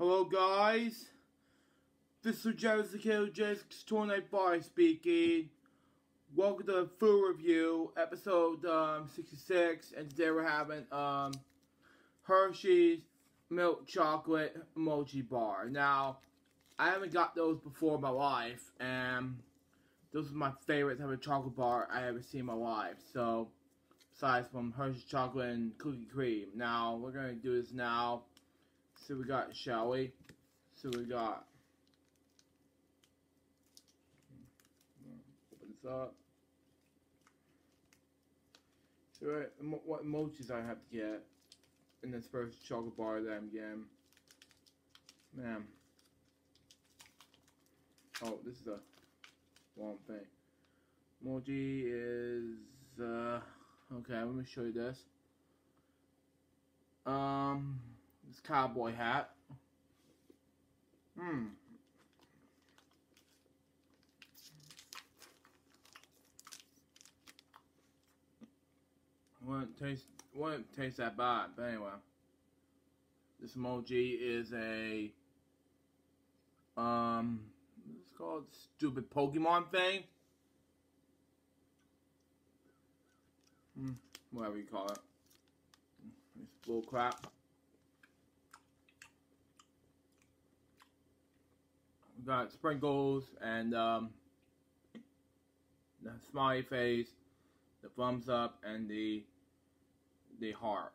Hello guys, this is Jessica Jessica's 295 speaking. Welcome to the food review, episode um, 66, and today we're having um, Hershey's milk chocolate emoji bar. Now, I haven't got those before in my life, and those are my favorite type of chocolate bar I ever seen in my life. So, besides from Hershey's chocolate and cookie cream. Now, we're gonna do this now. So we got, shall we? So we got. Open this up. So right, what emojis I have to get in this first chocolate bar that I'm getting. Man. Oh, this is a wrong thing. Emoji is uh okay, let me show you this. Um this cowboy hat. Hmm. Wouldn't taste wouldn't taste that bad, but anyway. This emoji is a um it's called stupid Pokemon thing. Hmm, whatever you call it. It's bull crap. Got sprinkles and um, the smiley face, the thumbs up, and the the heart.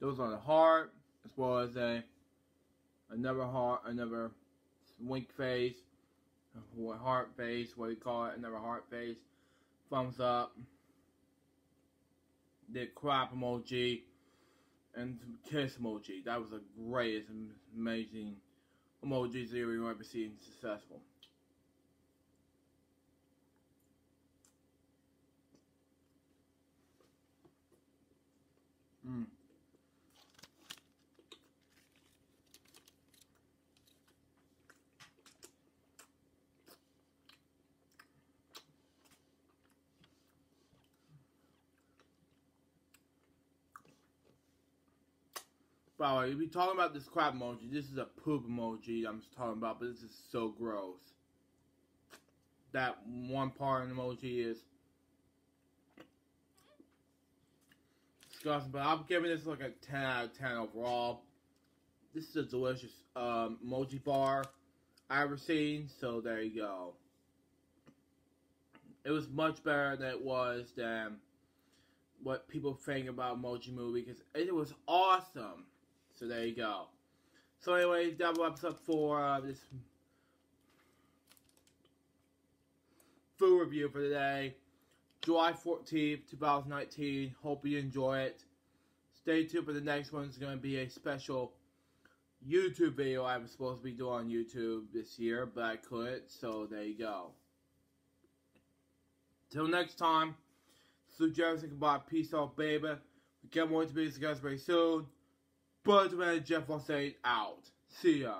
Those are the heart, as well as a another heart, another wink face, heart face, what do you call it, another heart face, thumbs up, the crap emoji, and kiss emoji. That was the greatest, amazing emoji that you've ever seen successful. Mm. By the way, we talking about this crap emoji. This is a poop emoji I'm just talking about, but this is so gross. That one part in the emoji is disgusting, but I'm giving this like a 10 out of 10 overall. This is a delicious um, emoji bar I ever seen, so there you go. It was much better than it was than what people think about Emoji Movie because it was awesome. So there you go. So anyway, wraps up for uh, this food review for today. July 14th, 2019. Hope you enjoy it. Stay tuned for the next one. It's going to be a special YouTube video I was supposed to be doing on YouTube this year, but I couldn't. So there you go. Till next time, Sue Jefferson, goodbye. Peace out, baby. We get more to be discussed very soon. But man, Jeff will say out. See ya.